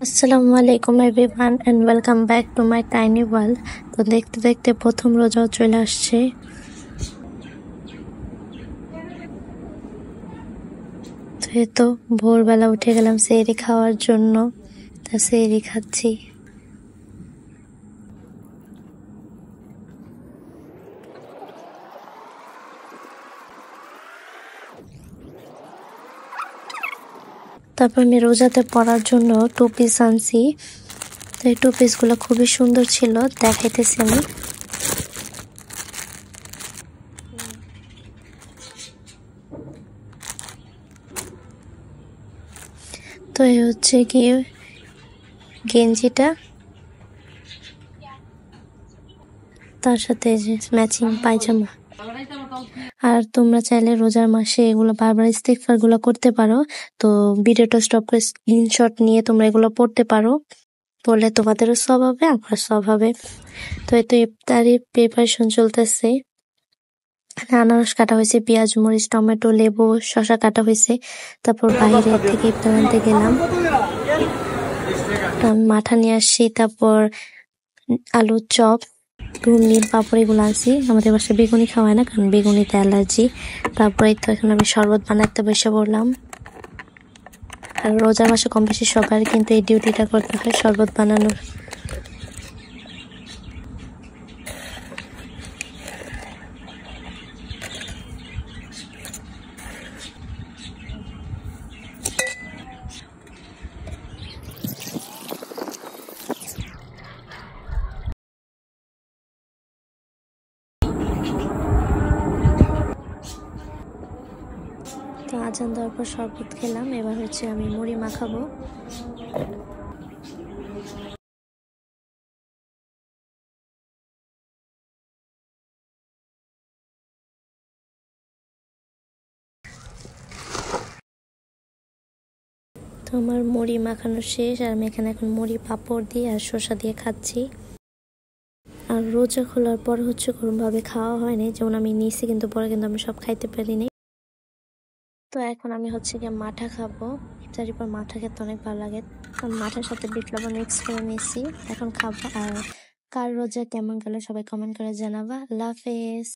আসসালামু আলাইকুম everyone and welcome back to my tiny world তো দেখতে দেখতে প্রথম রোজাও চলে আসছে। তো ভোরবেলা উঠে গেলাম সেরি খাওয়ার জন্য। তা সেরি খাচ্ছি। তারপর আমি রোজাতে পরার জন্য টু পিস আনছি। তো এই টু পিসগুলো খুবই সুন্দর ছিল, দেখাইতেছি আমি। তো এই হচ্ছে গিয়ে গেঞ্জিটা। তার সাথে ম্যাচিং পায়জামা। আর তোমরা চাইলে রোজার মাসে এগুলো বারবার ইস্তেকফারগুলো করতে পারো। তো ভিডিওটা স্টপ করে স্ক্রিনশট নিয়ে তোমরা এগুলো পড়তে পারো। পড়লে তোমাদেরও সব হবে আমার সব হবে। তো এই তো ইফতারি প্রিপারেশন চলতেছে। আনারস কাটা হয়েছে, পেঁয়াজ, মরিচ, টমেটো, লেবু শশা কাটা হয়েছে। তারপর বাইরে থেকে ইফতার আনতে গেলাম। মাঠা নিয়ে আসছি, তারপর আলুর চপ। ঘুগনির পাপড় এগুলো আনছি, আমাদের বাসায় বেগুনি খাওয়ায় না, কারণ বেগুনিতে অ্যালার্জি। তারপরে তো এখন আমি শরবত বানাতে বসে পড়লাম। আর রোজার মাসে কম বেশি সবার কিন্তু এই ডিউটিটা করতে হয়, শরবত বানানোর। তো আজান দেওয়ার পর শরবত খেলাম। এবার হচ্ছে আমি মুড়ি মাখাবো। তো আমার মুড়ি মাখানো শেষ, আর আমি এখানে এখন মুড়ি পাঁপড় দিয়ে আর শসা দিয়ে খাচ্ছি। আর রোজা খোলার পর হচ্ছে কোনোভাবে খাওয়া হয়নি যেমন আমি নিয়েছি কিন্তু পরে কিন্তু আমি সব খাইতে পারিনি তো এখন আমি হচ্ছে গিয়ে মাঠা খাব। ইফতারির পর মাঠা খেতে অনেক ভালো লাগে। মাঠার সাথে বিট লবণ মিক্স করে নিয়েছি। এখন খাব। আর কার রোজা কেমন গেলে সবাই কমেন্ট করে জানাবা। আল্লাহ হাফেজ।